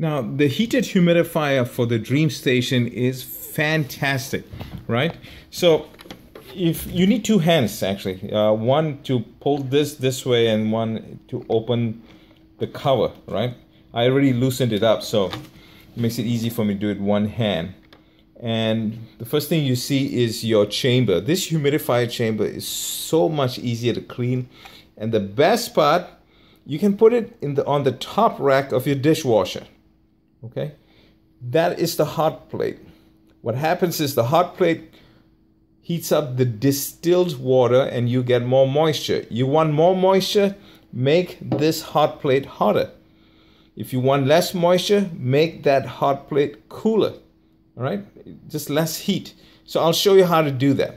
Now, the heated humidifier for the DreamStation is fantastic, right? So, if you need two hands actually, uh, one to pull this this way and one to open the cover, right? I already loosened it up, so it makes it easy for me to do it one hand. And the first thing you see is your chamber. This humidifier chamber is so much easier to clean. And the best part, you can put it in the on the top rack of your dishwasher okay? That is the hot plate. What happens is the hot plate heats up the distilled water and you get more moisture. You want more moisture? Make this hot plate hotter. If you want less moisture make that hot plate cooler. All right? Just less heat. So i'll show you how to do that